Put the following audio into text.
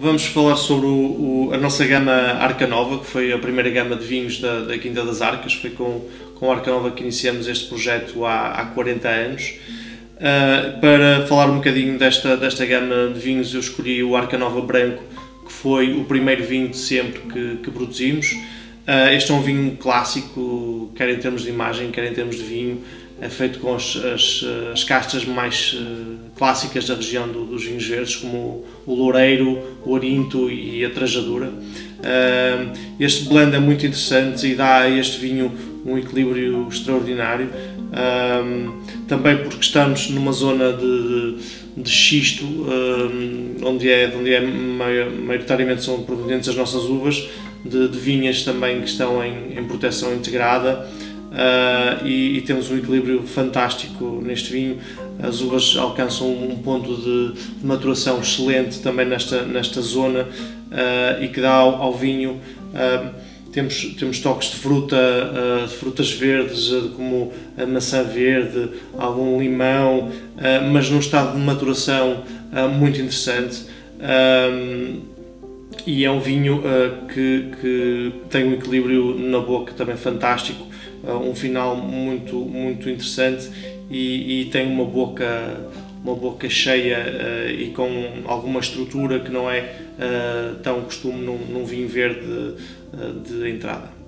vamos falar sobre o, o, a nossa gama Arca Nova, que foi a primeira gama de vinhos da, da Quinta das Arcas. Foi com, com a Arca Nova que iniciamos este projeto há, há 40 anos. Uh, para falar um bocadinho desta, desta gama de vinhos, eu escolhi o Arca Nova Branco, que foi o primeiro vinho de sempre que, que produzimos. Uh, este é um vinho clássico, quer em termos de imagem, quer em termos de vinho é feito com as, as, as castas mais uh, clássicas da região do, dos vinhos verdes, como o, loureiro, o orinto e a trajadura. Uh, este blend é muito interessante e dá a este vinho um equilíbrio extraordinário, uh, também porque estamos numa zona de, de xisto, onde, é, onde é maioritariamente são provenientes as nossas uvas, de, de vinhas também que estão em, em proteção integrada, uh, e, e, temos um equilíbrio fantástico neste vinho. As uvas alcançam um ponto de, de maturação excelente também nesta, nesta zona uh, e que dá ao, ao vinho. Uh, temos, temos toques de fruta, de frutas verdes, como a maçã verde, algum limão, mas num estado de maturação muito interessante. e é um vinho que, que tem um equilíbrio na boca também fantástico. Uh, um final muito, muito interessante e, e tem uma boca uma boca cheia uh, e com alguma estrutura que não é uh, tão costume num, num vinho verde uh, de entrada.